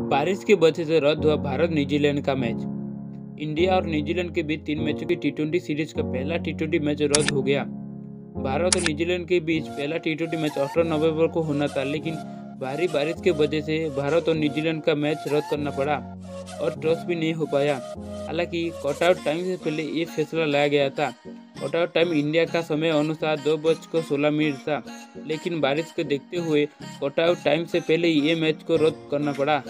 बारिश की वजह से रद्द हुआ भारत न्यूजीलैंड का मैच। इंडिया और न्यूजीलैंड के बीच तीन मैचों की टी सीरीज़ का पहला टी मैच रद्द हो गया। भारत और न्यूजीलैंड के बीच पहला टी मैच अठारह नवंबर को होना था, लेकिन भारी बारिश की वजह से भारत और न्यूजीलैंड का मैच रद्द करना पड़ा और टॉस भी नहीं हो पाया। हालाँकि कटआउट टाइम से पहले ये फैसला लाया गया था। कटआउट टाइम इंडिया का समय अनुसार दो बजकर सोलह मिनट था लेकिन बारिश को देखते हुए ऑटो टाइम से पहले ये मैच को रद्द करना पड़ा